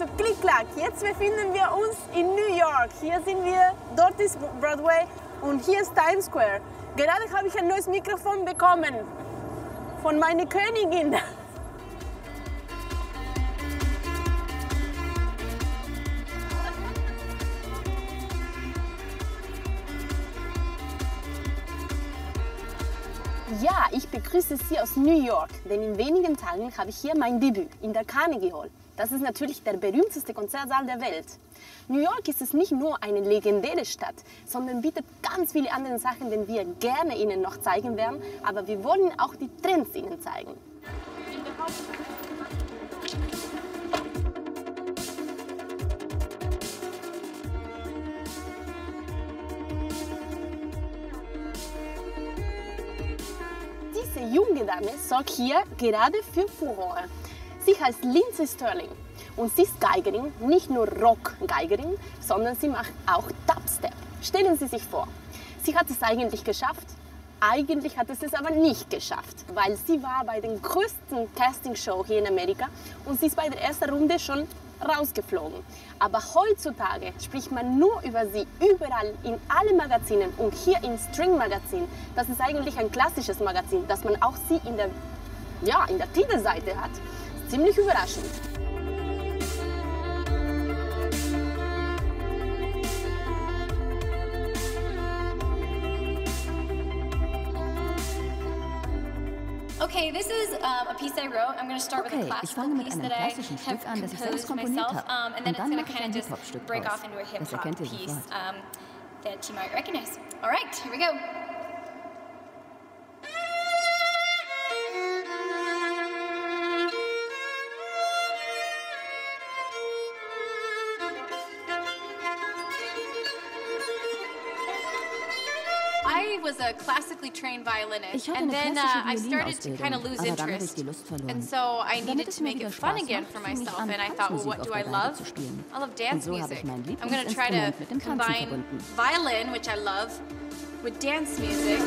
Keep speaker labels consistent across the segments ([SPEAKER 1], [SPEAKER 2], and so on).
[SPEAKER 1] Zu Click Clack. Jetzt befinden wir uns in New York. Hier sind wir, dort ist Broadway und hier ist Times Square. Gerade habe ich ein neues Mikrofon bekommen von meiner Königin. Ja, ich begrüße Sie aus New York, denn in wenigen Tagen habe ich hier mein Debüt in der Carnegie Hall. Das ist natürlich der berühmteste Konzertsaal der Welt. New York ist es nicht nur eine legendäre Stadt, sondern bietet ganz viele andere Sachen, die wir gerne Ihnen noch zeigen werden. Aber wir wollen auch die Trends Ihnen zeigen. Diese junge Dame sorgt hier gerade für Furore. Sie heißt Lindsay Sterling und sie ist Geigerin, nicht nur Rock-Geigerin, sondern sie macht auch Dubstep. Stellen Sie sich vor, sie hat es eigentlich geschafft. Eigentlich hat es es aber nicht geschafft, weil sie war bei den größten Castingshow hier in Amerika und sie ist bei der ersten Runde schon rausgeflogen. Aber heutzutage spricht man nur über sie überall in allen Magazinen und hier im String Magazin. Das ist eigentlich ein klassisches Magazin, dass man auch sie in der, ja, in der Titelseite hat. Ziemlich überraschend.
[SPEAKER 2] Okay, this is um, a piece I wrote. I'm going to start with a
[SPEAKER 3] Okay, ich
[SPEAKER 2] classical
[SPEAKER 3] fange mit
[SPEAKER 2] piece
[SPEAKER 3] einem
[SPEAKER 2] that I
[SPEAKER 3] klassischen
[SPEAKER 2] have
[SPEAKER 3] Stück an, das ich selbst
[SPEAKER 2] composed
[SPEAKER 3] komponiert
[SPEAKER 2] myself,
[SPEAKER 3] habe.
[SPEAKER 2] um, and then
[SPEAKER 3] Und
[SPEAKER 2] it's
[SPEAKER 3] dann
[SPEAKER 2] going
[SPEAKER 3] mache
[SPEAKER 2] to
[SPEAKER 3] ich
[SPEAKER 2] kind
[SPEAKER 3] ein
[SPEAKER 2] of just
[SPEAKER 3] Hip-Hop-Stück
[SPEAKER 2] break
[SPEAKER 3] draus.
[SPEAKER 2] off into a
[SPEAKER 3] Das
[SPEAKER 2] hip-hop
[SPEAKER 3] erkennt ihr
[SPEAKER 2] piece
[SPEAKER 3] sofort.
[SPEAKER 2] um, that you might recognize. All right, here we go. I was a classically trained violinist,
[SPEAKER 3] Ich hatte
[SPEAKER 2] and
[SPEAKER 3] eine
[SPEAKER 2] then uh, I
[SPEAKER 3] klassische
[SPEAKER 2] started to kind of
[SPEAKER 3] Violinausbildung,
[SPEAKER 2] lose
[SPEAKER 3] aber dann habe ich
[SPEAKER 2] interest.
[SPEAKER 3] die Lust verloren.
[SPEAKER 2] And so I
[SPEAKER 3] Und damit
[SPEAKER 2] needed
[SPEAKER 3] es
[SPEAKER 2] to
[SPEAKER 3] mir
[SPEAKER 2] make
[SPEAKER 3] wieder
[SPEAKER 2] it fun
[SPEAKER 3] Spaß
[SPEAKER 2] again
[SPEAKER 3] macht,
[SPEAKER 2] for
[SPEAKER 3] fing ich
[SPEAKER 2] myself,
[SPEAKER 3] an,
[SPEAKER 2] and I thought, well,
[SPEAKER 3] Tanzmusik
[SPEAKER 2] what
[SPEAKER 3] auf
[SPEAKER 2] do
[SPEAKER 3] der
[SPEAKER 2] I
[SPEAKER 3] Geige
[SPEAKER 2] love?
[SPEAKER 3] zu spielen.
[SPEAKER 2] I love
[SPEAKER 3] Und
[SPEAKER 2] dance
[SPEAKER 3] so habe
[SPEAKER 2] music.
[SPEAKER 3] ich mein
[SPEAKER 2] I'm going to try to
[SPEAKER 3] Lieblingsinstrument mit dem Tanzen
[SPEAKER 2] combine
[SPEAKER 3] verbunden.
[SPEAKER 2] violin, which I love, with dance music.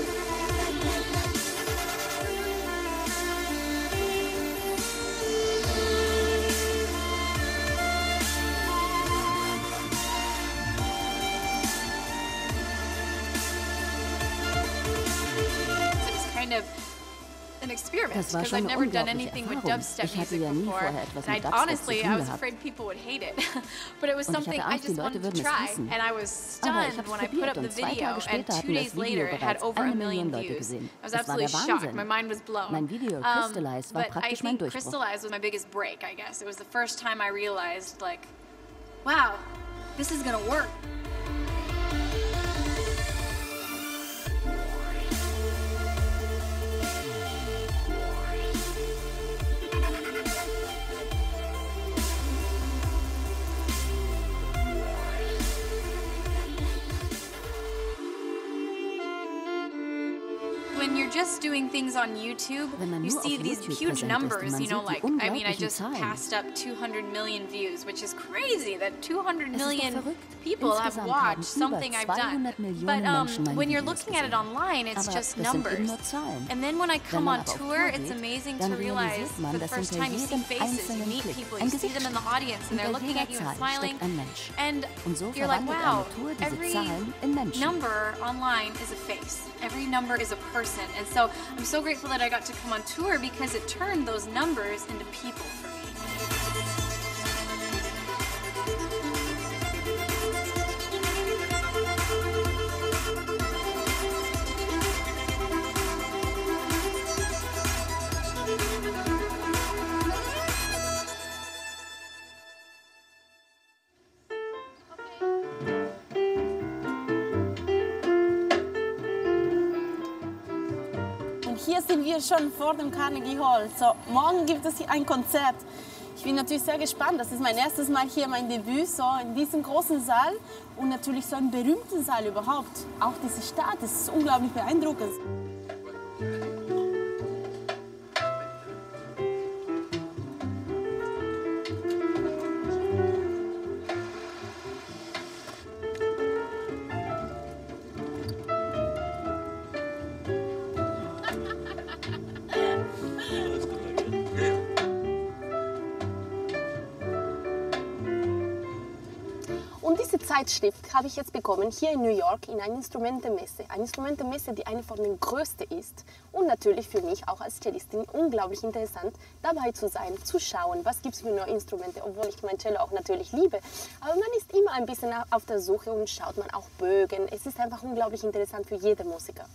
[SPEAKER 2] Because
[SPEAKER 3] schon
[SPEAKER 2] I'd
[SPEAKER 3] eine
[SPEAKER 2] never done
[SPEAKER 3] unglaubliche
[SPEAKER 2] anything with
[SPEAKER 3] Erfahrung.
[SPEAKER 2] dubstep
[SPEAKER 3] Ich hatte
[SPEAKER 2] music
[SPEAKER 3] ja nie
[SPEAKER 2] before.
[SPEAKER 3] vorher etwas
[SPEAKER 2] And
[SPEAKER 3] mit
[SPEAKER 2] I,
[SPEAKER 3] Dubstep zu
[SPEAKER 2] honestly,
[SPEAKER 3] tun
[SPEAKER 2] I was
[SPEAKER 3] gehabt.
[SPEAKER 2] afraid people would hate it. but it was
[SPEAKER 3] Und ich
[SPEAKER 2] something
[SPEAKER 3] hatte
[SPEAKER 2] I
[SPEAKER 3] Angst, die
[SPEAKER 2] just
[SPEAKER 3] Leute
[SPEAKER 2] wanted to
[SPEAKER 3] würden es
[SPEAKER 2] try.
[SPEAKER 3] hassen.
[SPEAKER 2] And I was
[SPEAKER 3] Aber ich
[SPEAKER 2] stunned
[SPEAKER 3] habe
[SPEAKER 2] when
[SPEAKER 3] es
[SPEAKER 2] I put up
[SPEAKER 3] probiert
[SPEAKER 2] the
[SPEAKER 3] und zwei
[SPEAKER 2] video.
[SPEAKER 3] Tage
[SPEAKER 2] And
[SPEAKER 3] später
[SPEAKER 2] two
[SPEAKER 3] hatten
[SPEAKER 2] days
[SPEAKER 3] das Video
[SPEAKER 2] later, it had
[SPEAKER 3] bereits
[SPEAKER 2] over a
[SPEAKER 3] eine
[SPEAKER 2] million
[SPEAKER 3] Million Leute
[SPEAKER 2] views.
[SPEAKER 3] gesehen.
[SPEAKER 2] I was
[SPEAKER 3] Das war der
[SPEAKER 2] absolutely shocked.
[SPEAKER 3] Wahnsinn.
[SPEAKER 2] My mind was blown.
[SPEAKER 3] Mein Video
[SPEAKER 2] Um,
[SPEAKER 3] Crystallize war
[SPEAKER 2] but I
[SPEAKER 3] praktisch mein
[SPEAKER 2] think
[SPEAKER 3] Durchbruch.
[SPEAKER 2] Crystallize was my biggest break, I guess. It was the first time I realized, like, wow, this is gonna work. Just doing things on YouTube, you see these
[SPEAKER 3] YouTube
[SPEAKER 2] huge
[SPEAKER 3] präsent ist und
[SPEAKER 2] numbers. You know, like I mean, I just passed up 200 million views, which is crazy. That 200
[SPEAKER 3] Es ist doch
[SPEAKER 2] million people have watched something I've done. But um, when you're looking at it online, it's just
[SPEAKER 3] das sind eben
[SPEAKER 2] numbers. And then when I come on tour, it's amazing to realize for the first time you see faces, you meet people, you see them in the audience, and they're looking at you and smiling.
[SPEAKER 3] steckt ein Mensch.
[SPEAKER 2] And you're like, wow,
[SPEAKER 3] eine Tour diese
[SPEAKER 2] every
[SPEAKER 3] Zahlen in Menschen.
[SPEAKER 2] number online is a face. Every number is a person. And so I'm so grateful that I got to come on tour because it turned those numbers into people for me.
[SPEAKER 1] Schon vor dem Carnegie Hall. So, morgen gibt es hier ein Konzert. Ich bin natürlich sehr gespannt. Das ist mein erstes Mal hier, mein Debüt, so in diesem großen Saal und natürlich so einen berühmten Saal überhaupt. Auch diese Stadt, ist unglaublich beeindruckend. Zeitschrift habe ich jetzt bekommen hier in New York in einer Instrumentenmesse. Eine Instrumentenmesse, die eine von den größten ist. Und natürlich für mich auch als Cellistin unglaublich interessant, dabei zu sein, zu schauen, was gibt es für neue Instrumente, obwohl ich mein Cello auch natürlich liebe. Aber man ist immer ein bisschen auf der Suche und schaut man auch Bögen. Es ist einfach unglaublich interessant für jeden Musiker.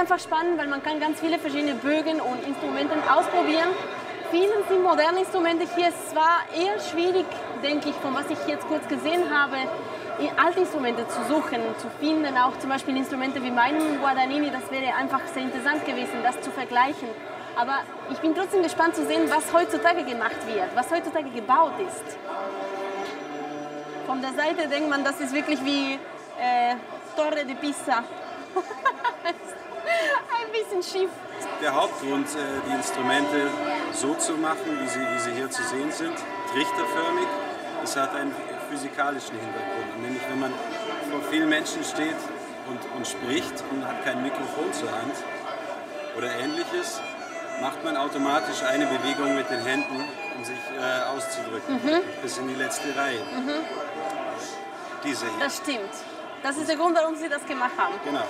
[SPEAKER 1] Einfach spannend, weil man kann ganz viele verschiedene Bögen und Instrumente ausprobieren. Viele sind moderne Instrumente hier. Es war eher schwierig, denke ich, von was ich jetzt kurz gesehen habe, alte Instrumente zu suchen, zu finden. Auch zum Beispiel Instrumente wie meinen Guadagnini. Das wäre einfach sehr interessant gewesen, das zu vergleichen. Aber ich bin trotzdem gespannt zu sehen, was heutzutage gemacht wird, was heutzutage gebaut ist. Von der Seite denkt man, das ist wirklich wie äh, Torre de Pisa. Ein bisschen schief.
[SPEAKER 3] Der Hauptgrund, äh, die Instrumente so zu machen, wie sie, wie sie hier zu sehen sind, trichterförmig, das hat einen physikalischen Hintergrund. Nämlich wenn man vor vielen Menschen steht und, und spricht und hat kein Mikrofon zur Hand oder ähnliches, macht man automatisch eine Bewegung mit den Händen, um sich äh, auszudrücken, bis in die letzte Reihe. Diese hier.
[SPEAKER 1] Das stimmt. Das ist der Grund, warum sie das gemacht haben.
[SPEAKER 3] Genau.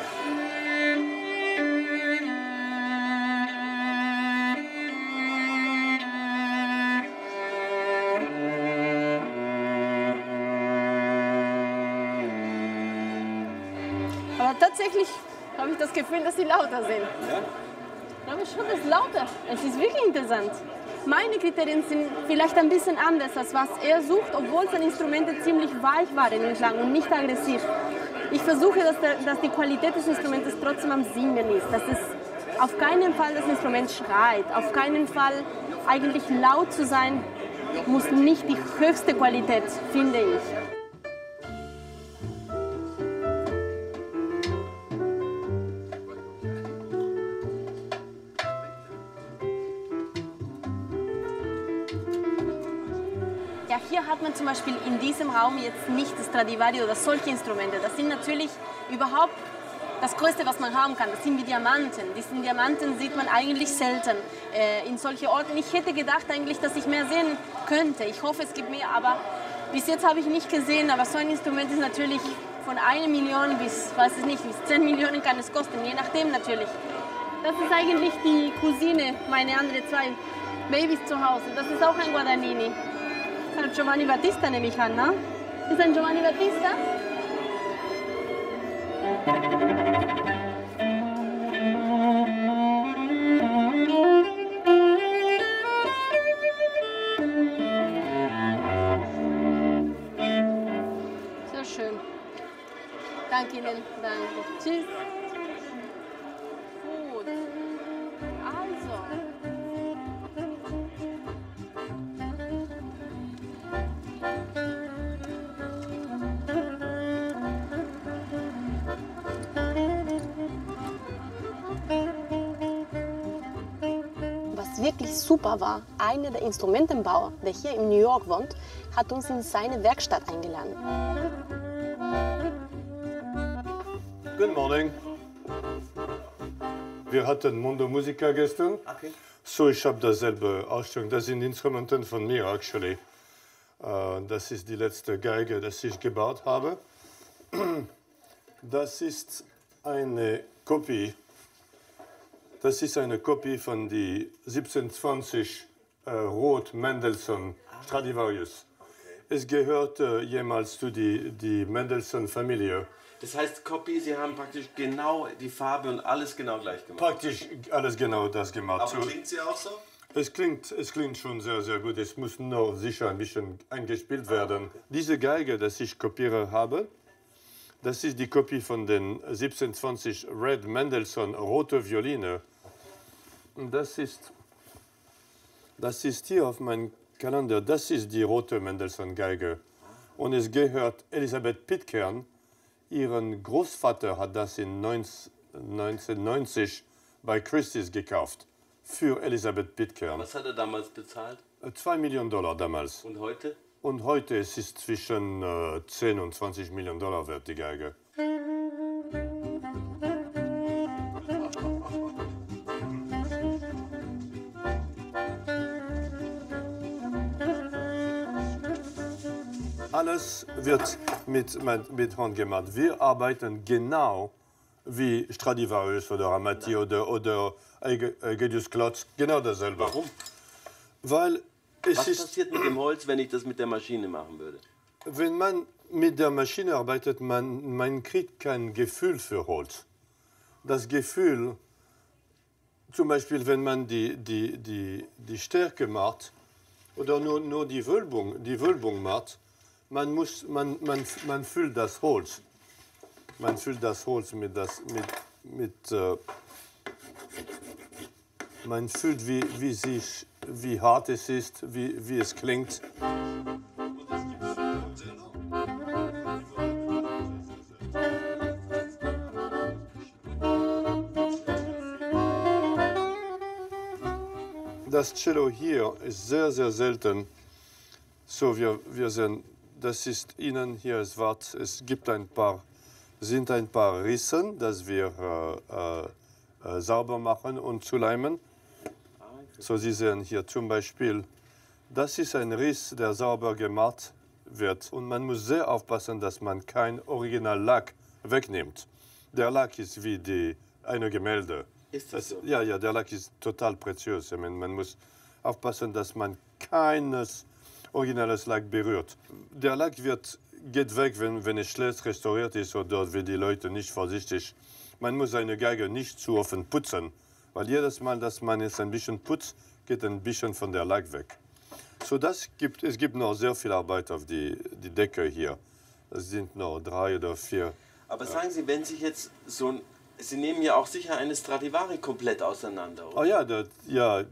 [SPEAKER 1] Das Gefühl, dass sie lauter sind.
[SPEAKER 3] Ja?
[SPEAKER 1] Ich glaube schon, das ist lauter. Es ist wirklich interessant. Meine Kriterien sind vielleicht ein bisschen anders, als was er sucht, obwohl seine Instrumente ziemlich weich waren im Klang und nicht aggressiv. Ich versuche, dass, der, dass die Qualität des Instruments trotzdem am Singen ist. Dass es auf keinen Fall das Instrument schreit, auf keinen Fall eigentlich laut zu sein, muss nicht die höchste Qualität, finde ich. Hier hat man zum Beispiel in diesem Raum jetzt nicht das Stradivari oder solche Instrumente. Das sind natürlich überhaupt das Größte, was man haben kann. Das sind die Diamanten. Diesen Diamanten sieht man eigentlich selten äh, in solche Orten. Ich hätte gedacht eigentlich, dass ich mehr sehen könnte. Ich hoffe, es gibt mehr, aber bis jetzt habe ich nicht gesehen. Aber so ein Instrument ist natürlich von einer Million bis, weiß ich nicht, bis 10 Millionen kann es kosten, je nachdem natürlich. Das ist eigentlich die Cousine, meine andere zwei Babys zu Hause. Das ist auch ein Guadagnini. Das Giovanni Battista, nehme ich an, ne? Ist ein Giovanni Battista? Sehr schön. Danke Ihnen. Danke. Tschüss. Super war, einer der Instrumentenbauer, der hier in New York wohnt, hat uns in seine Werkstatt eingeladen.
[SPEAKER 4] Good morning. Wir hatten Mondo Musica gestern.
[SPEAKER 5] Okay.
[SPEAKER 4] So, ich habe dasselbe Ausstellung. Das sind Instrumente von mir, actually. Äh, Das ist die letzte Geige, die ich gebaut habe. Das ist eine Kopie. Das ist eine Kopie von die 1720 äh, Rot Mendelssohn Stradivarius. Es gehörte jemals zu die, die Mendelssohn-Familie.
[SPEAKER 5] Das heißt, Copy, Sie haben praktisch genau die Farbe und alles genau gleich gemacht.
[SPEAKER 4] Praktisch alles genau das gemacht.
[SPEAKER 5] Aber
[SPEAKER 4] So-
[SPEAKER 5] klingt sie auch so?
[SPEAKER 4] Es klingt, es klingt schon sehr, sehr gut. Es muss nur sicher ein bisschen eingespielt werden. Diese Geige, die ich kopiere habe, das ist die Kopie von den 1720 Red Mendelssohn rote Violine. Und das ist, das ist hier auf meinem Kalender. Das ist die rote Mendelssohn Geige. Und es gehört Elisabeth Pitcairn. Ihren Großvater hat das in 19 1990 bei Christie's gekauft. Für Elisabeth Pitcairn.
[SPEAKER 5] Was hat er damals bezahlt?
[SPEAKER 4] 2 Millionen Dollar damals.
[SPEAKER 5] Und heute?
[SPEAKER 4] Und heute ist es zwischen äh, 10 und 20 Millionen Dollar wert, die Geige. Alles wird mit, mit, mit Hand gemacht. Wir arbeiten genau wie Stradivarius oder Amati oder, oder Aegedius Klotz, genau dasselbe.
[SPEAKER 5] Warum?
[SPEAKER 4] Weil es
[SPEAKER 5] Was passiert mit dem Holz, wenn ich das mit der Maschine machen würde?
[SPEAKER 4] wenn man mit der Maschine arbeitet, man, man kriegt kein Gefühl für Holz. Das Gefühl, zum Beispiel, wenn man die, die, die, die Stärke macht oder nur, nur die, Wölbung, die Wölbung macht, man, muss, man, man, man fühlt das Holz. Man fühlt das Holz mit, das, mit, mit äh, man fühlt, wie, wie, sich, wie hart es ist, wie, wie es klingt. Das Cello hier ist sehr, sehr selten. So, wir, wir sehen, das ist innen hier Wart. Es gibt ein paar, sind ein paar Rissen, dass wir äh, äh, äh, sauber machen und zuleimen. So, Sie sehen hier zum Beispiel, das ist ein Riss, der sauber gemacht wird. Und man muss sehr aufpassen, dass man kein Original-Lack wegnimmt. Der Lack ist wie die, eine Gemälde.
[SPEAKER 5] Ist das so?
[SPEAKER 4] Ja, ja, der Lack ist total preziös. Ich meine, man muss aufpassen, dass man keines originales Lack berührt. Der Lack wird, geht weg, wenn, wenn es schlecht restauriert ist oder wenn die Leute nicht vorsichtig. Man muss eine Geige nicht zu offen putzen, weil jedes Mal, dass man es ein bisschen putzt, geht ein bisschen von der Lack weg. So, das gibt, es gibt noch sehr viel Arbeit auf die, die Decke hier. Es sind noch drei oder vier.
[SPEAKER 5] Aber sagen Sie, wenn sich jetzt so ein. Sie nehmen ja auch sicher eine Stradivari komplett auseinander, oder?
[SPEAKER 4] Oh ja, das, ja,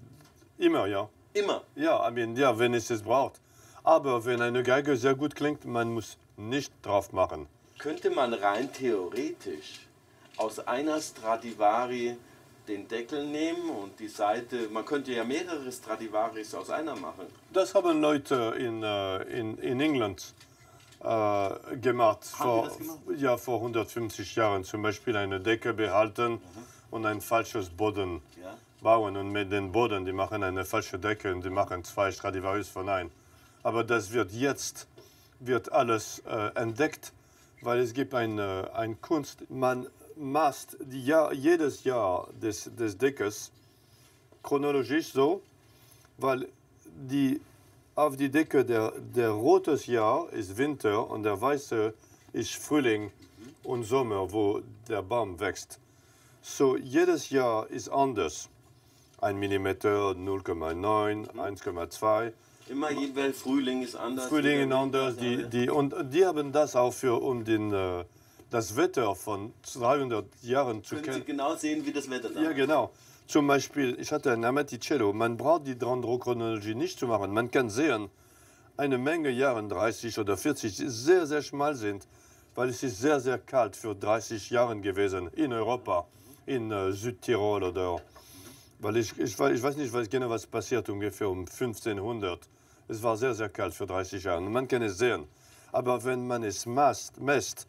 [SPEAKER 4] immer, ja.
[SPEAKER 5] Immer.
[SPEAKER 4] Ja, I mean, ja, wenn es es braucht. Aber wenn eine Geige sehr gut klingt, man muss nicht drauf machen.
[SPEAKER 5] Könnte man rein theoretisch aus einer Stradivari den Deckel nehmen und die Seite. Man könnte ja mehrere Stradivaris aus einer machen.
[SPEAKER 4] Das haben Leute in, äh, in, in England äh, gemacht, vor,
[SPEAKER 5] gemacht?
[SPEAKER 4] Ja, vor 150 Jahren. Zum Beispiel eine Decke behalten und ein falsches Boden
[SPEAKER 5] Mhm. Ja.
[SPEAKER 4] bauen. Und mit den Boden, die machen eine falsche Decke und die machen zwei Stradivarius von ein. Aber das wird jetzt wird alles äh, entdeckt, weil es gibt eine, eine Kunst. Man die Jahr, jedes Jahr des, des Deckes chronologisch so, weil die, auf die Decke der, der rotes Jahr ist Winter und der weiße ist Frühling und Sommer, wo der Baum wächst. So jedes Jahr ist anders. 1 mm, 0,9, 1,2.
[SPEAKER 5] Immer jeweils Frühling ist anders.
[SPEAKER 4] Frühling
[SPEAKER 5] wieder
[SPEAKER 4] anders. Die,
[SPEAKER 5] ja.
[SPEAKER 4] die, und die haben das auch für, um den, äh, das Wetter von 300 Jahren zu
[SPEAKER 5] Können Sie
[SPEAKER 4] kennen.
[SPEAKER 5] genau sehen, wie das Wetter da
[SPEAKER 4] Ja, genau. Zum Beispiel, ich hatte ein Amaticello. Man braucht die Dendrochronologie nicht zu machen. Man kann sehen, eine Menge Jahre, 30 oder 40, die sehr, sehr schmal sind, weil es ist sehr, sehr kalt für 30 Jahre gewesen in Europa, in äh, Südtirol oder. Weil ich, ich, ich weiß nicht was, genau, was passiert ungefähr um 1500. Es war sehr, sehr kalt für 30 Jahre. Man kann es sehen. Aber wenn man es masst, messt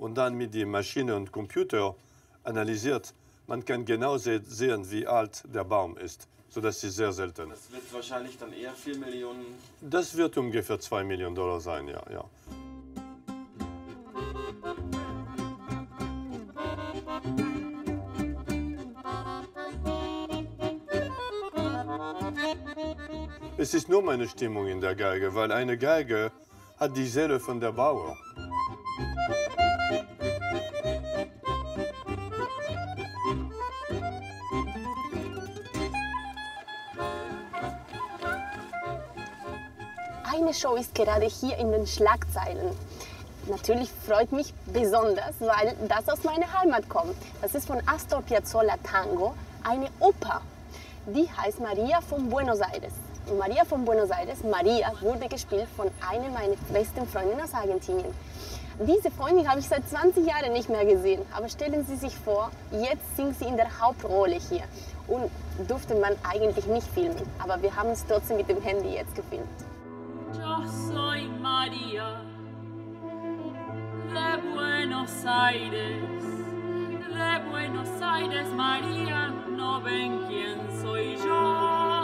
[SPEAKER 4] und dann mit der Maschine und Computer analysiert, man kann genau se sehen, wie alt der Baum ist. So das ist sehr selten.
[SPEAKER 5] Das wird wahrscheinlich dann eher 4 Millionen.
[SPEAKER 4] Das wird ungefähr 2 Millionen Dollar sein, ja. ja. Es ist nur meine Stimmung in der Geige, weil eine Geige hat die Seele von der Bauer.
[SPEAKER 1] Eine Show ist gerade hier in den Schlagzeilen. Natürlich freut mich besonders, weil das aus meiner Heimat kommt. Das ist von Astor Piazzolla Tango, eine Oper. Die heißt Maria von Buenos Aires. Maria von Buenos Aires, Maria, wurde gespielt von einer meiner besten Freundinnen aus Argentinien. Diese Freundin habe ich seit 20 Jahren nicht mehr gesehen. Aber stellen Sie sich vor, jetzt singt sie in der Hauptrolle hier. Und durfte man eigentlich nicht filmen. Aber wir haben es trotzdem mit dem Handy jetzt gefilmt.
[SPEAKER 6] Yo soy María de Buenos Aires, de Buenos Aires, María, no ven quién soy yo.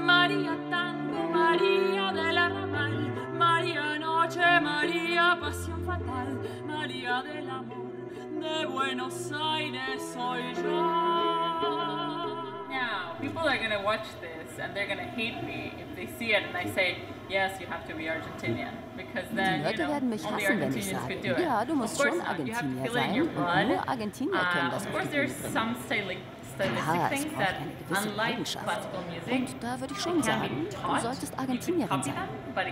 [SPEAKER 6] María Tango, María del Arrabal, María Noche, María Pasión Fatal, María del Amor, de Buenos Aires soy yo. Now, people are gonna watch this and they're gonna hate me they see it and I say, yes, you have to be Argentinian. Because
[SPEAKER 7] Die
[SPEAKER 6] then, you
[SPEAKER 7] Leute
[SPEAKER 6] know,
[SPEAKER 7] werden mich
[SPEAKER 6] only
[SPEAKER 7] hassen, wenn ich
[SPEAKER 6] Argentinians could do it.
[SPEAKER 7] ja, du
[SPEAKER 6] Of
[SPEAKER 7] musst schon Argentinier sein und nur Argentinier können
[SPEAKER 6] Uh,
[SPEAKER 7] das
[SPEAKER 6] of
[SPEAKER 7] auf
[SPEAKER 6] course, there's some stylistic,
[SPEAKER 7] Ja, es braucht eine gewisse Leidenschaft. Und da würde ich schon sagen, du solltest Argentinierin sein.
[SPEAKER 6] of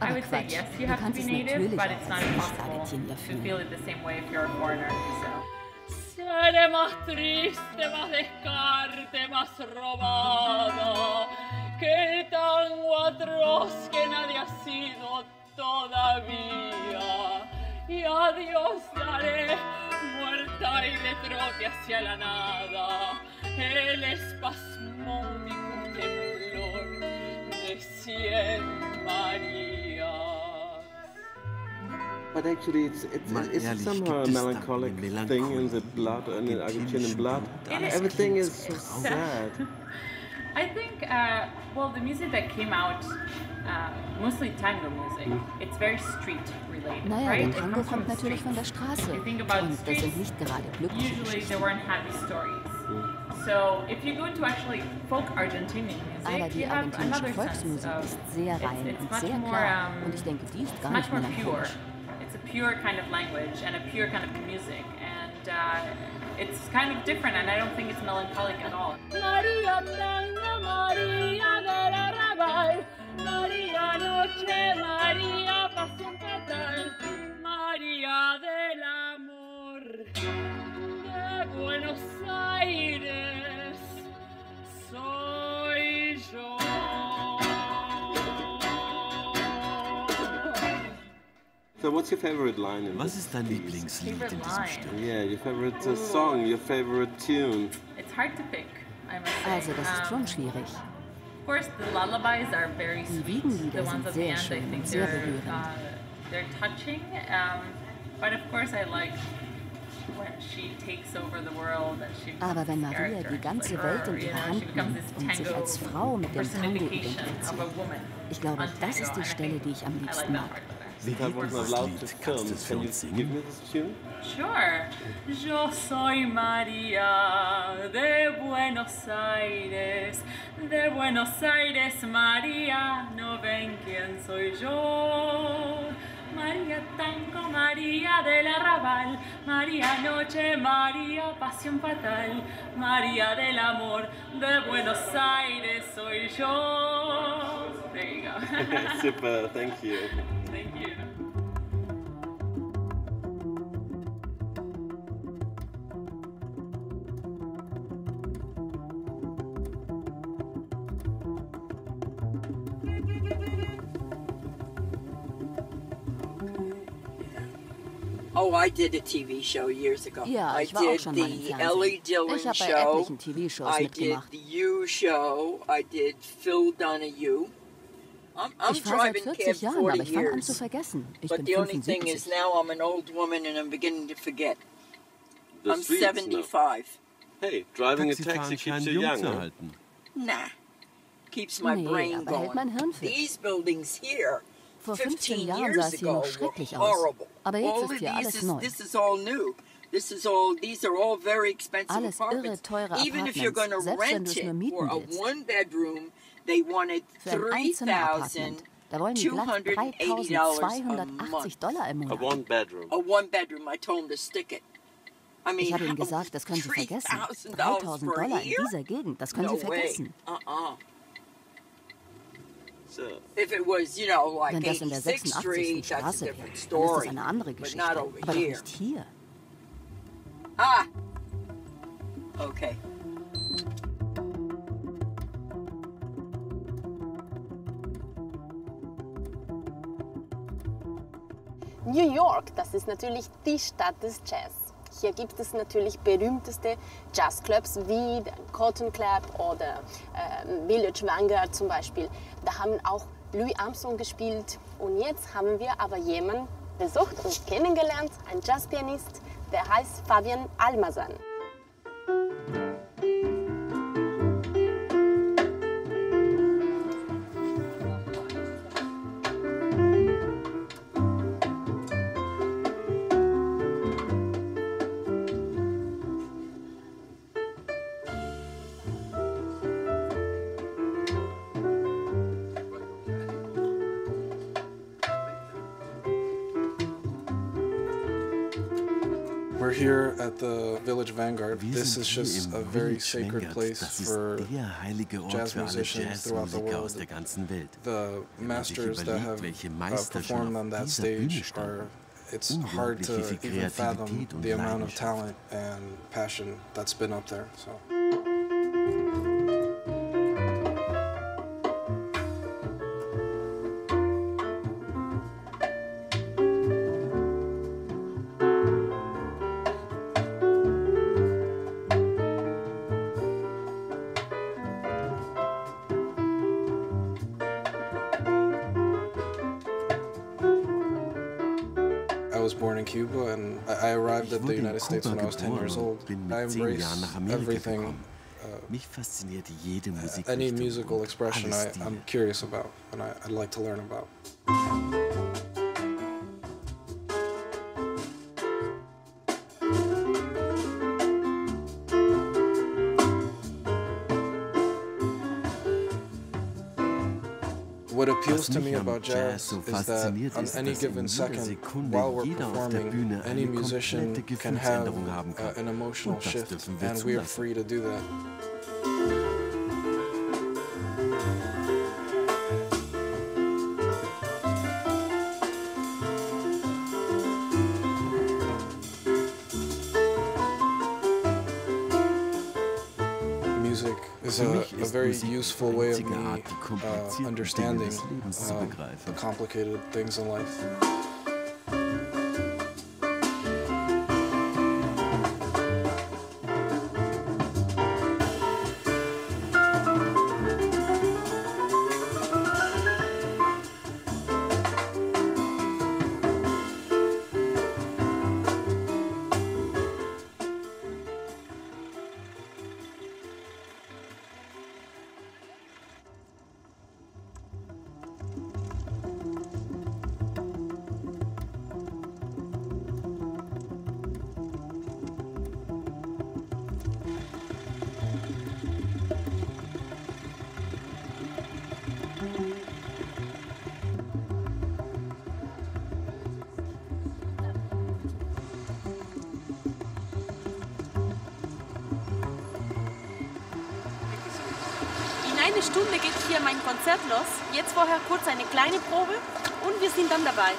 [SPEAKER 7] Aber Quatsch, du kannst es natürlich als
[SPEAKER 6] not impossible
[SPEAKER 7] Nicht-Argentinier
[SPEAKER 6] to
[SPEAKER 7] fühlen.
[SPEAKER 6] Seré más triste, más descarte, más robada que el tango atroz que nadie ha sido todavía. Y adiós daré, muerta y de trote hacia la nada, el espasmódico temblor de cien Marías.
[SPEAKER 5] But actually, it's, it's,
[SPEAKER 8] Mal
[SPEAKER 5] it's
[SPEAKER 8] ehrlich,
[SPEAKER 5] somehow a melancholic thing in the blood, in the
[SPEAKER 8] im
[SPEAKER 5] Argentinian blood.
[SPEAKER 8] Blut?
[SPEAKER 6] Alles
[SPEAKER 5] Everything is so sad.
[SPEAKER 6] I think, uh, well, the music that came out, uh, mostly tango music, it's very street related,
[SPEAKER 7] Naja,
[SPEAKER 6] right?
[SPEAKER 7] der
[SPEAKER 6] It
[SPEAKER 7] Tango kommt natürlich von der. Straße.
[SPEAKER 6] You think about
[SPEAKER 7] Und das
[SPEAKER 6] streets,
[SPEAKER 7] sind nicht gerade glückliche
[SPEAKER 6] usually there
[SPEAKER 7] Geschichten.
[SPEAKER 6] weren't happy stories. So if you go to actually folk Argentinian
[SPEAKER 7] Aber
[SPEAKER 6] music,
[SPEAKER 7] die argentinische Volksmusik ist sehr
[SPEAKER 6] it's-
[SPEAKER 7] rein
[SPEAKER 6] it's
[SPEAKER 7] und
[SPEAKER 6] much
[SPEAKER 7] sehr
[SPEAKER 6] more,
[SPEAKER 7] klar.
[SPEAKER 6] um,
[SPEAKER 7] Und ich denke, die ist
[SPEAKER 6] it's
[SPEAKER 7] gar nicht
[SPEAKER 6] more pure.
[SPEAKER 7] melancholisch.
[SPEAKER 6] Pure kind of language and a pure kind of music, and uh, it's kind of different. And I don't think it's melancholic at all. María Tango,
[SPEAKER 5] So, what's your favorite line in
[SPEAKER 8] Was
[SPEAKER 5] this
[SPEAKER 8] ist dein? Lieblingslied in diesem? Stück?
[SPEAKER 5] Yeah, your favorite uh, song, your favorite tune.
[SPEAKER 6] It's hard to pick, I must say.
[SPEAKER 7] Also, das ist schon schwierig.
[SPEAKER 6] Of course, the lullabies are very
[SPEAKER 7] Die
[SPEAKER 6] sweet.
[SPEAKER 7] Wiegenlieder
[SPEAKER 6] The ones
[SPEAKER 7] sind
[SPEAKER 6] at the
[SPEAKER 7] sehr
[SPEAKER 6] end, I
[SPEAKER 7] schön
[SPEAKER 6] think
[SPEAKER 7] und sehr
[SPEAKER 6] they're
[SPEAKER 7] berührend.
[SPEAKER 6] uh, they're touching. Um, but of course, I like when she takes over the world and she becomes
[SPEAKER 7] Aber wenn
[SPEAKER 6] this
[SPEAKER 7] Maria die ganze
[SPEAKER 6] like
[SPEAKER 7] Welt
[SPEAKER 6] her,
[SPEAKER 7] in ihre Hand nimmt und sich
[SPEAKER 6] tango
[SPEAKER 7] als Frau mit dem Tango
[SPEAKER 6] personification of a
[SPEAKER 7] identifiziert.
[SPEAKER 6] woman
[SPEAKER 7] Ich glaube, das ist die Stelle,
[SPEAKER 6] think
[SPEAKER 7] die ich am
[SPEAKER 6] I like
[SPEAKER 7] liebsten mag.
[SPEAKER 6] Part better.
[SPEAKER 8] Wie
[SPEAKER 5] If I
[SPEAKER 8] geht
[SPEAKER 5] was
[SPEAKER 8] dieses
[SPEAKER 5] allowed to film, can you
[SPEAKER 8] uns
[SPEAKER 5] give
[SPEAKER 8] singen?
[SPEAKER 5] me this tune?
[SPEAKER 6] Sure. Yo soy María de Buenos Aires, de Buenos Aires, María, no ven quién soy yo. María Tango, María del Arrabal, María Noche, María Pasión Fatal, María del Amor, de Buenos Aires soy yo. There you go.
[SPEAKER 5] Super, thank you.
[SPEAKER 6] Thank you.
[SPEAKER 9] Oh, I did a TV show years ago.
[SPEAKER 7] Ja,
[SPEAKER 9] I
[SPEAKER 7] ich war auch
[SPEAKER 9] did
[SPEAKER 7] schon mal im
[SPEAKER 9] the
[SPEAKER 7] Fernsehen.
[SPEAKER 9] Ellie Dillon
[SPEAKER 7] Ich habe bei
[SPEAKER 9] show.
[SPEAKER 7] TV-Shows
[SPEAKER 9] I did
[SPEAKER 7] mitgemacht.
[SPEAKER 9] the You show. I did Phil Donahue. I'm, I'm
[SPEAKER 7] Ich fahre seit
[SPEAKER 9] driving
[SPEAKER 7] 40
[SPEAKER 9] cab
[SPEAKER 7] Jahren,
[SPEAKER 9] 40
[SPEAKER 7] aber ich fange an zu
[SPEAKER 9] years.
[SPEAKER 7] vergessen. Ich
[SPEAKER 9] But
[SPEAKER 7] bin
[SPEAKER 9] the only thing
[SPEAKER 7] 75.
[SPEAKER 9] is now I'm an old woman and I'm beginning to forget.
[SPEAKER 5] The
[SPEAKER 9] I'm
[SPEAKER 5] streets now.
[SPEAKER 9] 75.
[SPEAKER 5] Hey, driving a taxi
[SPEAKER 8] Taxifahren
[SPEAKER 5] keeps
[SPEAKER 8] scheint
[SPEAKER 5] you
[SPEAKER 8] jung
[SPEAKER 5] young.
[SPEAKER 8] zu
[SPEAKER 5] Huh?
[SPEAKER 8] halten.
[SPEAKER 9] Nah. Keeps my
[SPEAKER 7] Nee,
[SPEAKER 9] brain
[SPEAKER 7] aber hält mein
[SPEAKER 9] going.
[SPEAKER 7] Hirn fit.
[SPEAKER 9] These buildings here,
[SPEAKER 7] Vor 15
[SPEAKER 9] 15
[SPEAKER 7] Jahren
[SPEAKER 9] years
[SPEAKER 7] sah es hier
[SPEAKER 9] ago,
[SPEAKER 7] noch
[SPEAKER 9] were
[SPEAKER 7] schrecklich aus.
[SPEAKER 9] horrible.
[SPEAKER 7] Aber jetzt
[SPEAKER 9] all
[SPEAKER 7] ist
[SPEAKER 9] of
[SPEAKER 7] hier
[SPEAKER 9] these
[SPEAKER 7] alles
[SPEAKER 9] is,
[SPEAKER 7] neu.
[SPEAKER 9] this is all new. This is all. These are all very expensive
[SPEAKER 7] Alles irre
[SPEAKER 9] apartments.
[SPEAKER 7] teure
[SPEAKER 9] Even if you're going to
[SPEAKER 7] Apartments, selbst wenn
[SPEAKER 9] rent
[SPEAKER 7] du es nur
[SPEAKER 9] it
[SPEAKER 7] mieten
[SPEAKER 9] for a
[SPEAKER 7] willst. Für ein
[SPEAKER 9] three
[SPEAKER 7] Einzimmer-Apartment.
[SPEAKER 9] thousand
[SPEAKER 7] Da wollen die glatt
[SPEAKER 9] $280 dollars a
[SPEAKER 7] 3280
[SPEAKER 9] month.
[SPEAKER 7] Dollar im
[SPEAKER 5] A
[SPEAKER 7] Monat.
[SPEAKER 5] one bedroom.
[SPEAKER 9] A one bedroom. I told him to stick it. I mean,
[SPEAKER 7] Ich habe ihm gesagt, das können Sie vergessen.
[SPEAKER 9] $3,000
[SPEAKER 7] 3000
[SPEAKER 9] for a
[SPEAKER 7] Dollar in
[SPEAKER 9] year?
[SPEAKER 7] dieser Gegend, das können
[SPEAKER 9] No
[SPEAKER 7] Sie
[SPEAKER 9] way.
[SPEAKER 7] vergessen.
[SPEAKER 5] So,
[SPEAKER 9] If it was, you know, like
[SPEAKER 7] Wenn das in der
[SPEAKER 9] 86th
[SPEAKER 7] 86.
[SPEAKER 9] Street, that's a
[SPEAKER 7] Straße wäre,
[SPEAKER 9] different
[SPEAKER 7] dann ist
[SPEAKER 9] story.
[SPEAKER 7] das eine andere
[SPEAKER 9] but
[SPEAKER 7] Geschichte.
[SPEAKER 9] not over
[SPEAKER 7] Aber doch
[SPEAKER 9] here.
[SPEAKER 7] nicht hier.
[SPEAKER 9] Ah, Okay.
[SPEAKER 1] New York, das ist natürlich die Stadt des Jazz. Hier gibt es natürlich berühmteste Jazzclubs wie der Cotton Club oder äh, Village Vanguard zum Beispiel. Da haben auch Louis Armstrong gespielt. Und jetzt haben wir aber jemanden besucht und kennengelernt, ein Jazzpianist, der heißt Fabian Almazan.
[SPEAKER 8] The Village Vanguard.
[SPEAKER 10] Wir
[SPEAKER 8] This
[SPEAKER 10] sind
[SPEAKER 8] is
[SPEAKER 10] hier
[SPEAKER 8] just
[SPEAKER 10] im
[SPEAKER 8] a very
[SPEAKER 10] Village
[SPEAKER 8] sacred
[SPEAKER 10] Vanguard.
[SPEAKER 8] place
[SPEAKER 10] Das ist
[SPEAKER 8] for
[SPEAKER 10] der heilige Ort
[SPEAKER 8] jazz
[SPEAKER 10] für alle
[SPEAKER 8] musicians throughout the
[SPEAKER 10] Jazzmusiker
[SPEAKER 8] world.
[SPEAKER 10] aus der ganzen Welt.
[SPEAKER 8] The
[SPEAKER 10] Wenn man sich
[SPEAKER 8] masters that
[SPEAKER 10] überlegt,
[SPEAKER 8] have
[SPEAKER 10] welche
[SPEAKER 8] uh,
[SPEAKER 10] Meister
[SPEAKER 8] performed
[SPEAKER 10] schon
[SPEAKER 8] on
[SPEAKER 10] auf
[SPEAKER 8] that
[SPEAKER 10] dieser Bühne
[SPEAKER 8] stage
[SPEAKER 10] standen.
[SPEAKER 8] are. It's hard
[SPEAKER 10] Unglaublich,
[SPEAKER 8] to
[SPEAKER 10] wie viel
[SPEAKER 8] even fathom
[SPEAKER 10] Kreativität und
[SPEAKER 8] the amount of
[SPEAKER 10] Leidenschaft.
[SPEAKER 8] talent and passion that's been up there. So. In Cuba and I I arrived
[SPEAKER 10] Ich
[SPEAKER 8] at the
[SPEAKER 10] wurde in
[SPEAKER 8] United States when I
[SPEAKER 10] Kuba
[SPEAKER 8] was 10 years
[SPEAKER 10] geboren
[SPEAKER 8] old.
[SPEAKER 10] und bin
[SPEAKER 8] I
[SPEAKER 10] mit zehn
[SPEAKER 8] embrace
[SPEAKER 10] Jahren nach Amerika
[SPEAKER 8] everything,
[SPEAKER 10] gekommen. Mich faszinierte jede Musik.
[SPEAKER 8] any musical expression I,
[SPEAKER 10] Stile.
[SPEAKER 8] I'm curious about and I, I'd like to learn about. What appeals to
[SPEAKER 10] mich
[SPEAKER 8] me
[SPEAKER 10] am
[SPEAKER 8] about
[SPEAKER 10] Jazz
[SPEAKER 8] jazz
[SPEAKER 10] so
[SPEAKER 8] is that
[SPEAKER 10] fasziniert
[SPEAKER 8] on
[SPEAKER 10] ist,
[SPEAKER 8] any
[SPEAKER 10] dass in
[SPEAKER 8] given
[SPEAKER 10] jeder
[SPEAKER 8] second,
[SPEAKER 10] Sekunde
[SPEAKER 8] while we're
[SPEAKER 10] jeder auf der
[SPEAKER 8] performing,
[SPEAKER 10] Bühne
[SPEAKER 8] any
[SPEAKER 10] eine
[SPEAKER 8] musician
[SPEAKER 10] komplette
[SPEAKER 8] can have
[SPEAKER 10] Gefühlsänderung haben kann.
[SPEAKER 8] uh, an emotional
[SPEAKER 10] Und das
[SPEAKER 8] shift,
[SPEAKER 10] dürfen wir
[SPEAKER 8] and we are
[SPEAKER 10] zulassen.
[SPEAKER 8] free to do that. Is
[SPEAKER 10] Für
[SPEAKER 8] a,
[SPEAKER 10] mich
[SPEAKER 8] a
[SPEAKER 10] ist
[SPEAKER 8] very
[SPEAKER 10] Musik
[SPEAKER 8] useful
[SPEAKER 10] die
[SPEAKER 8] way of
[SPEAKER 10] einzige
[SPEAKER 8] me
[SPEAKER 10] Art, die
[SPEAKER 8] uh,
[SPEAKER 10] komplizierten Dinge
[SPEAKER 8] understanding
[SPEAKER 10] des Lebens zu
[SPEAKER 8] um,
[SPEAKER 10] begreifen.
[SPEAKER 8] the complicated things in life.
[SPEAKER 1] Einer Stunde geht hier mein Konzert los. Jetzt vorher kurz eine kleine Probe und wir sind dann dabei.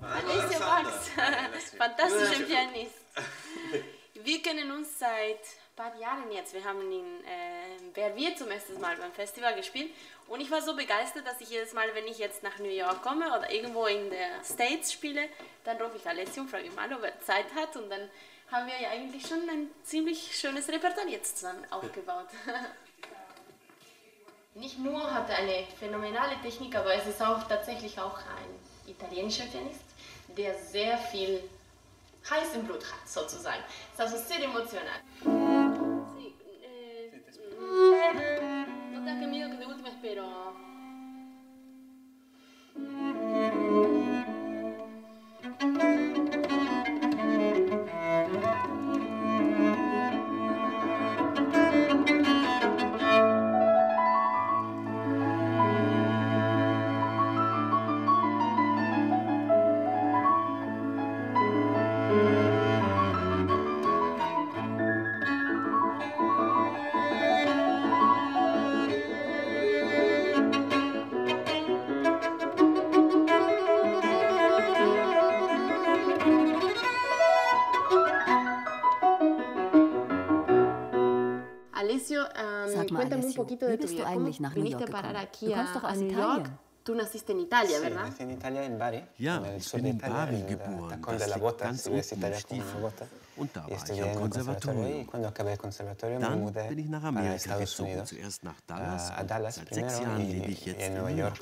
[SPEAKER 1] Alicia Wachs, fantastischer Pianist. Wir kennen uns seit ein paar Jahren jetzt. Wir haben in äh, Wer wir zum ersten Mal beim Festival gespielt und ich war so begeistert, dass ich jedes Mal, wenn ich jetzt nach New York komme oder irgendwo in der States spiele, dann rufe ich Alessio und frage ihn mal, ob er Zeit hat und dann haben wir ja eigentlich schon ein ziemlich schönes Repertoire jetzt zusammen aufgebaut. Nicht nur hat er eine phänomenale Technik, aber es ist auch tatsächlich auch ein italienischer Pianist, der sehr viel heiß Blut hat, sozusagen. Ist also sehr emotional. off
[SPEAKER 7] Sag mal,
[SPEAKER 1] cuéntame un
[SPEAKER 7] Alessio,
[SPEAKER 1] poquito
[SPEAKER 7] wie
[SPEAKER 1] de tu
[SPEAKER 7] bist du
[SPEAKER 1] vida.
[SPEAKER 7] eigentlich
[SPEAKER 1] ¿Cómo
[SPEAKER 7] nach New
[SPEAKER 1] viniste
[SPEAKER 7] York
[SPEAKER 1] a parar
[SPEAKER 7] gekommen?
[SPEAKER 1] aquí
[SPEAKER 7] Du
[SPEAKER 1] a,
[SPEAKER 7] kommst doch
[SPEAKER 1] a
[SPEAKER 7] aus
[SPEAKER 1] New
[SPEAKER 7] Italien.
[SPEAKER 1] York? Tú naciste en Italia,
[SPEAKER 11] Sí,
[SPEAKER 1] ¿verdad?
[SPEAKER 11] nací en Italia, en Bari.
[SPEAKER 10] Ja,
[SPEAKER 11] en el
[SPEAKER 10] ich
[SPEAKER 11] sur
[SPEAKER 10] bin
[SPEAKER 11] de
[SPEAKER 10] in
[SPEAKER 11] Italia,
[SPEAKER 10] Bari
[SPEAKER 11] en el
[SPEAKER 10] geboren.
[SPEAKER 11] Tacón
[SPEAKER 10] Das
[SPEAKER 11] de la
[SPEAKER 10] liegt
[SPEAKER 11] Bota,
[SPEAKER 10] ganz
[SPEAKER 11] si ves
[SPEAKER 10] unten im
[SPEAKER 11] Italia como
[SPEAKER 10] Stiefel.
[SPEAKER 11] una bota.
[SPEAKER 10] Und da
[SPEAKER 11] Y
[SPEAKER 10] war ich
[SPEAKER 11] estudié
[SPEAKER 10] am
[SPEAKER 11] en el conservatorio y
[SPEAKER 10] Konservatorium.
[SPEAKER 11] cuando acabé el conservatorio me
[SPEAKER 10] Dann
[SPEAKER 11] mudé
[SPEAKER 10] bin ich nach
[SPEAKER 11] para
[SPEAKER 10] Amerika
[SPEAKER 11] Estados
[SPEAKER 10] gezogen,
[SPEAKER 11] Unidos,
[SPEAKER 10] zuerst nach Dallas
[SPEAKER 11] a, a
[SPEAKER 10] und
[SPEAKER 11] Dallas
[SPEAKER 10] seit sechs
[SPEAKER 11] primero
[SPEAKER 10] Jahren
[SPEAKER 11] y,
[SPEAKER 10] lebe ich
[SPEAKER 11] y
[SPEAKER 10] jetzt
[SPEAKER 11] en
[SPEAKER 10] in
[SPEAKER 11] Nueva
[SPEAKER 10] New
[SPEAKER 11] York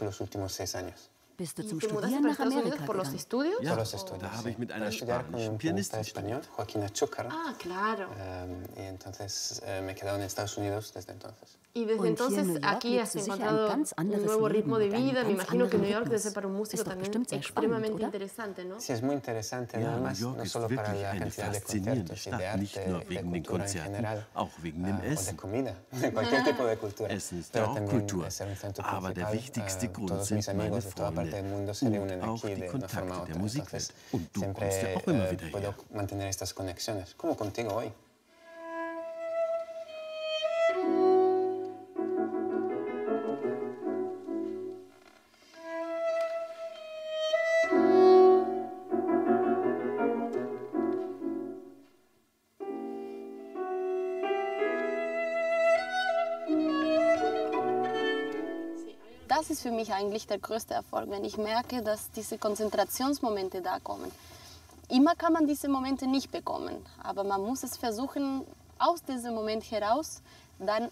[SPEAKER 7] Bist du
[SPEAKER 1] ¿Y
[SPEAKER 7] zum Studieren nach Amerika gegangen?
[SPEAKER 10] Ja, da habe ich mit einer spanischen Pianistin studiert.
[SPEAKER 1] Ah, claro.
[SPEAKER 11] y eh, desde entonces.
[SPEAKER 1] Y desde
[SPEAKER 7] Und hier in
[SPEAKER 1] entonces
[SPEAKER 7] New York
[SPEAKER 1] aquí has
[SPEAKER 7] du sicher ein
[SPEAKER 1] encontrado
[SPEAKER 7] ganz
[SPEAKER 1] un
[SPEAKER 7] anderes
[SPEAKER 1] nuevo
[SPEAKER 7] Leben
[SPEAKER 1] ritmo de vida. Me
[SPEAKER 7] ganz
[SPEAKER 1] imagino que New York debe
[SPEAKER 7] Rhythmus.
[SPEAKER 1] ser para un músico
[SPEAKER 7] Ist doch
[SPEAKER 1] también
[SPEAKER 7] bestimmt sehr spannend,
[SPEAKER 1] extremadamente
[SPEAKER 7] oder?
[SPEAKER 1] interesante, ¿no?
[SPEAKER 11] Sí, es muy interesante,
[SPEAKER 10] Ja, New York ist wirklich eine faszinierende Stadt, nicht nur wegen den Konzerten, auch wegen dem
[SPEAKER 11] ah,
[SPEAKER 10] Essen. Essen ist ja auch Kultur. Aber der wichtigste Grund sind meine
[SPEAKER 11] amigos de toda parte del
[SPEAKER 10] Freunde
[SPEAKER 11] mundo se
[SPEAKER 10] und
[SPEAKER 11] reúnen
[SPEAKER 10] auch
[SPEAKER 11] aquí
[SPEAKER 10] die
[SPEAKER 11] de una forma u
[SPEAKER 10] Kontakte der
[SPEAKER 11] otra.
[SPEAKER 10] Musikwelt.
[SPEAKER 11] Entonces,
[SPEAKER 10] Und du
[SPEAKER 11] siempre
[SPEAKER 10] kommst ja auch immer
[SPEAKER 11] eh,
[SPEAKER 10] wieder
[SPEAKER 11] puedo
[SPEAKER 10] her.
[SPEAKER 11] mantener estas conexiones, como contigo hoy.
[SPEAKER 1] Eigentlich der größte Erfolg, wenn ich merke, dass diese Konzentrationsmomente da kommen. Immer kann man diese Momente nicht bekommen, aber man muss es versuchen, aus diesem Moment heraus dann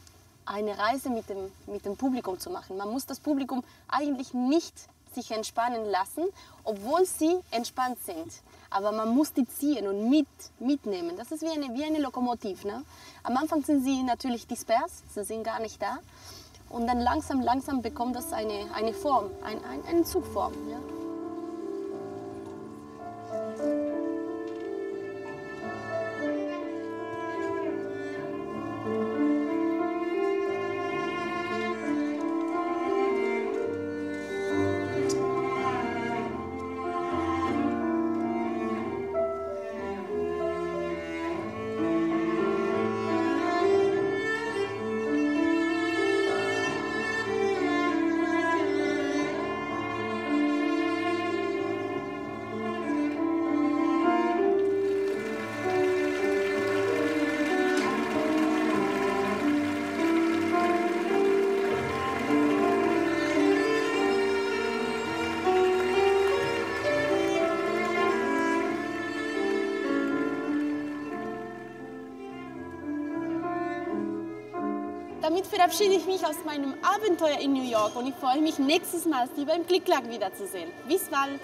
[SPEAKER 1] eine Reise mit dem, mit dem Publikum zu machen. Man muss das Publikum eigentlich nicht sich entspannen lassen, obwohl sie entspannt sind. Aber man muss die ziehen und mit, mitnehmen. Das ist wie eine, wie eine Lokomotive. Ne? Am Anfang sind sie natürlich dispers, sie sind gar nicht da. Und dann langsam, langsam bekommt das eine, eine Form, ein, ein, eine Zugform. Ja? Damit verabschiede ich mich aus meinem Abenteuer in New York und ich freue mich nächstes Mal, Sie beim Klick-Klack wiederzusehen. Bis bald!